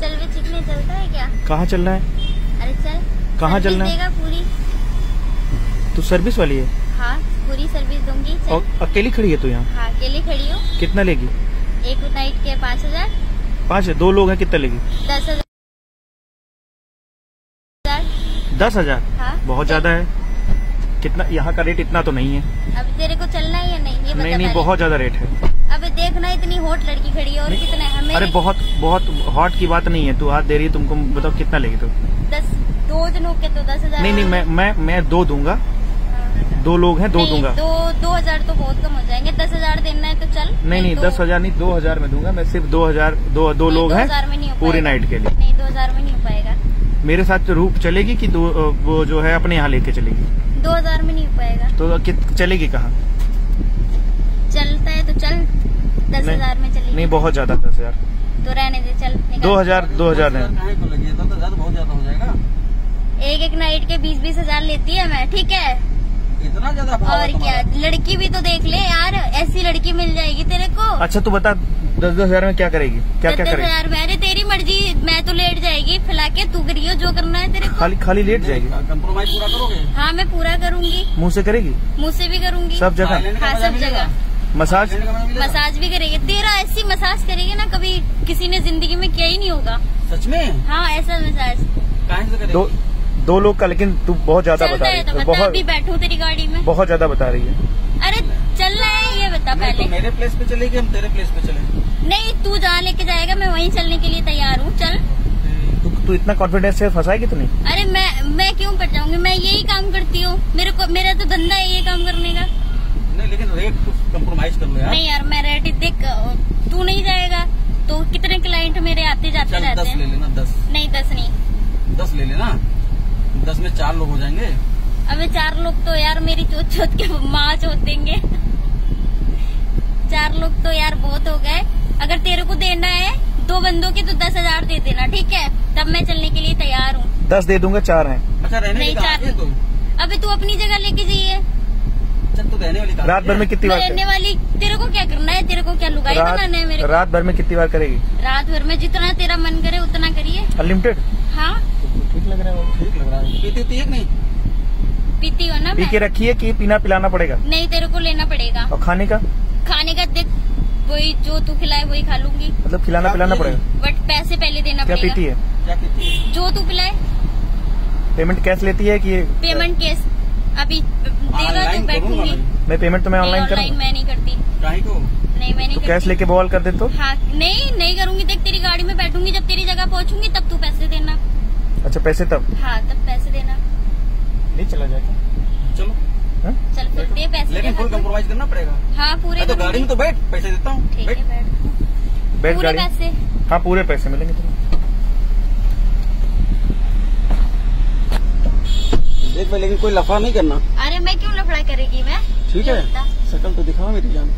चल वे चिकने चलता है क्या? कहाँ चलना है? अरे चल। कहाँ चलना है? पूरी। तू सर्विस वाली है? हाँ पूरी सर्विस दूँगी और अकेली खड़ी है तू यहाँ? हाँ अकेली खड़ी हो। कितना लेगी? एक नाइट के पाँच हज़ार। पाँच है दो लोग हैं कितना लेगी? दस हज़ार। दस हज़ार? हाँ। बहुत ज़्यादा है। कितना यहाँ का रेट इतना तो नहीं है। अब तेरे को चलना है या नहीं ये बता नहीं नहीं बहुत ज़्यादा रेट है। अबे देखना इतनी हॉट लड़की खड़ी है और कितना है हमें अरे बहुत बहुत हॉट की बात नहीं है तू हाथ दे रही है तुमको बताओ कितना लेगी तू? दस दो जनों के तो दस हज़ार। नहीं नहीं मैं मैं मैं दो दूँगा। दो लोग हैं दो दूँगा। दो दो हज़ार तो बहुत कम हो जाएँगे दस हज़ार देना है तो चल। नहीं नहीं तो- दस हज़ार नहीं दो हज़ार में दूँगा मैं सिर्फ़ दो हज़ार दो दो लोग हैं नहीं हो पूरी नाइट के लिए। नहीं दो हज़ार में नहीं हो पाएगा। मेरे साथ रूप चलेगी कि दो वो जो है अपने यहाँ लेके चलेगी? दो हज़ार में नहीं हो पाएगा। तो कित- चलेगी कहाँ? चलता है तो चल दस नहीं, हज़ार में चलेगी। नहीं बहुत ज़्यादा दस हज़ार। तो रहने दे चल दो हज़ार दो हज़ार तो बहुत ज़्यादा हो जाएगा। एक एक नाइट के बीस बीस हज़ार लेती है मैं ठीक है? इतना ज़्यादा और क्या लड़की भी तो देख ले यार ऐसी लड़की मिल जाएगी तेरे को। अच्छा तू बता दस दस हज़ार में क्या करेगी? क्या क्या दस करेगी? हज़ार में अरे तेरी मर्ज़ी मैं तो लेट जाएगी फिला के तू करियो जो करना है तेरे को। खाली खाली लेट जाएगी। कंप्रोमाइज पूरा करोगे? हाँ मैं पूरा करूँगी। मुँह से करेगी? मुँह से भी करूँगी। सब जगह? हाँ, सब जगह। मसाज? मसाज भी करेगी। तेरा ऐसी मसाज करेगी ना कभी किसी ने ज़िंदगी में किया ही नहीं होगा। सच में? हाँ ऐसा मसाज। काहे से करेगी? दो दो लोग का लेकिन तू बहुत ज़्यादा बता रही तो है बता बहुत अभी बैठू तेरी गाड़ी में। बहुत ज़्यादा बता रही है। अरे चल चलना है ये बता तो पहले। मेरे प्लेस पे चलेगी हम तेरे प्लेस पे चले नहीं तू जहाँ लेके जाएगा मैं वहीं चलने के लिए तैयार हूँ। चल। तू तू इतना कॉन्फिडेंस से फंसाएगी तो नहीं? अरे मैं मैं क्यों पट जाऊँगी? मैं यही काम करती हूँ। मेरे को मेरा तो धंधा है ये काम करने का। नहीं लेकिन रेट कम्प्रोमाइज कर लो यार। नहीं यार मैं रेट देख तू नहीं जाएगा तो कितने क्लाइंट मेरे आते जाते रहते दस ले हैं? लेना दस। नहीं दस नहीं। दस ले लेना। दस में चार लोग हो जाएँगे। अबे चार लोग तो यार मेरी चोट चोट के माँ चोट देंगे चार लोग तो यार बहुत हो गए। अगर तेरे को देना है दो बंदों के तो दस हज़ार दे देना ठीक है? तब मैं चलने के लिए तैयार हूँ। दस दे दूँगा चार हैं। अच्छा रहने नहीं, चार है तू। अबे तू अपनी जगह लेके जाइए। रहने वाली रात भर में कितनी बार रहने वाली तेरे को क्या करना है? तेरे को क्या लुगाई बनाना है मेरे रात भर में कितनी बार करेगी? रात भर में जितना तेरा मन करे उतना करिए। अनलिमिटेड हाँ। ठीक लग रहा है ठीक लग रहा है। पीती उती है नहीं? पीती हो ना पी के रखी है कि पीना पिलाना पड़ेगा। नहीं तेरे को लेना पड़ेगा। और खाने का? खाने का देख वही जो तू खिलाए वही खा लूँगी। मतलब खिलाना पिलाना पड़ेगा। बट पैसे पहले देना क्या पीती है? क्या पीती है? जो तू पिलाए। पेमेंट कैश लेती है कि पेमेंट केस अभी देगा तो बैठूँगी। मैं। मैं पेमेंट तो मैं ऑनलाइन करूँ मैं नहीं करती। को? नहीं मैं नहीं तो कैश लेके बवाल कर दे तो? हाँ नहीं नहीं करूँगी। देख तेरी गाड़ी में बैठूँगी। जब तेरी जगह पहुंचूँगी तब तू पैसे देना। अच्छा पैसे तब? हाँ तब पैसे देना। नहीं चला जाएगा। चलो। हाँ? चल फिर दे पैसे लेकिन फुल देना कंप्रोमाइज करना पड़ेगा। हाँ पूरे तो गाड़ी में तो बैठ पैसे देता हूँ। ठीक बैठ। है बैठ गाड़ी। पैसे। हाँ पूरे पैसे मिलेंगे तुम्हें। देख भाई लेकिन कोई लफा नहीं करना। अरे मैं क्यों लफड़ा करेगी मैं? ठीक है। शकल तो दिखा मेरी जान।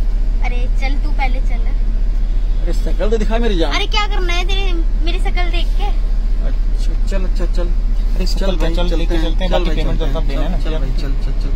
अरे चल तू पहले चल। अरे शकल तो दिखा मेरी जान। अरे क्या करना है तेरी? मेरी शक्ल देख के। चल अच्छा चल। अरे चल भाई चल लेके चलते हैं। चल चल चल बाकी चल पेमेंट तो चल सब चल देना है ना। चल भाई चल चल चल।